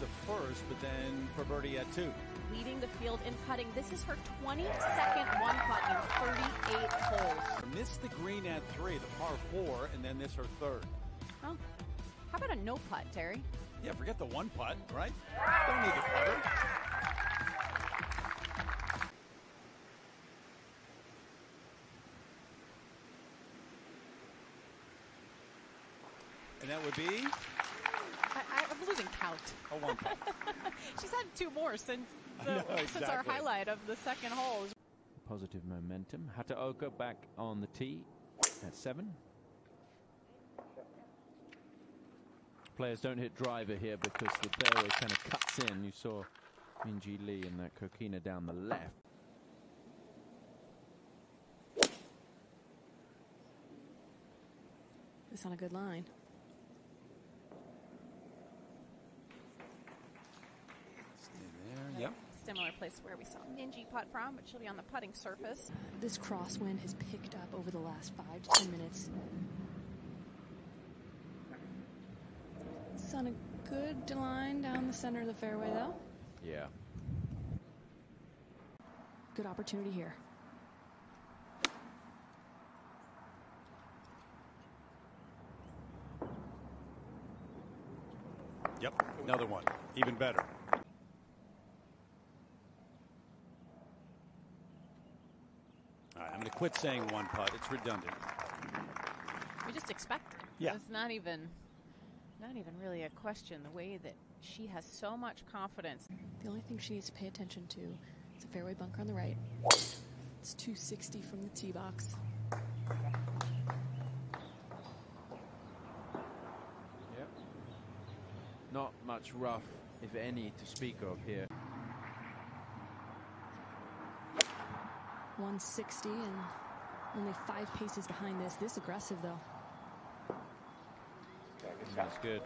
the first, but then for birdie at two. Leading the field in putting. This is her 22nd one putt in 38 holes. Missed the green at three, the par four, and then this her third. Oh, how about a no putt, Terry? Yeah, forget the one putt, right? Don't need a putter. And that would be I'm losing count. a one putt. She's had two more since the, know, since our highlight of the second hole. Positive momentum. Hataoka back on the tee at seven. Players don't hit driver here because the fairway kind of cuts in. You saw Minjee Lee and that Kokina down the left. This on a good line. Similar place where we saw Minjee putt from, but she'll be on the putting surface. This crosswind has picked up over the last five to ten minutes. It's on a good line down the center of the fairway, though. Yeah. Good opportunity here. Yep. Another one. Even better. All right, I'm going to quit saying one putt. It's redundant. We just expect it. Yeah. It's not even, not even really a question. The way that she has so much confidence. The only thing she needs to pay attention to is a fairway bunker on the right. It's 260 from the tee box. Yep. Not much rough, if any, to speak of here. 160 and only five paces behind this. This aggressive, though. That's good.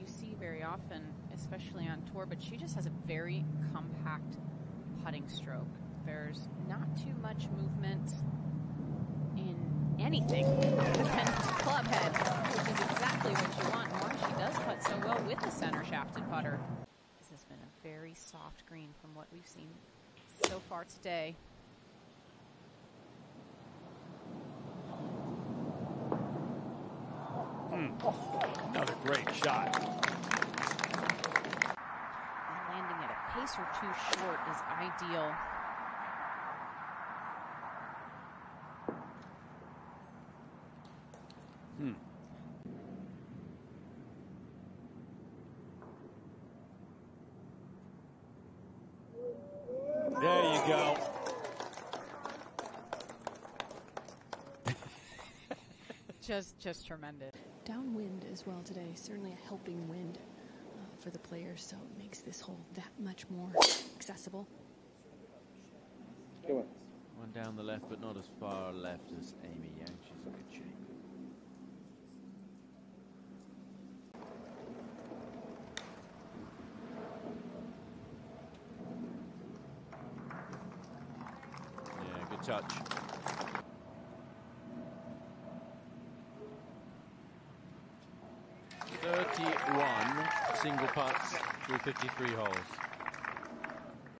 You see very often, especially on tour, but she just has a very compact putting stroke. There's not too much movement in anything than club head, which is exactly what you want and why she does putt so well with the center shafted putter. This has been a very soft green from what we've seen so far today. Hmm. Another great shot. And landing at a pace or two short is ideal. There you go. Just, just tremendous. Downwind as well today. Certainly a helping wind uh, for the players, so it makes this hole that much more accessible. One down the left, but not as far left as Amy Yang. She's in good shape. Yeah, good touch. Thirty-one single putts through fifty-three holes.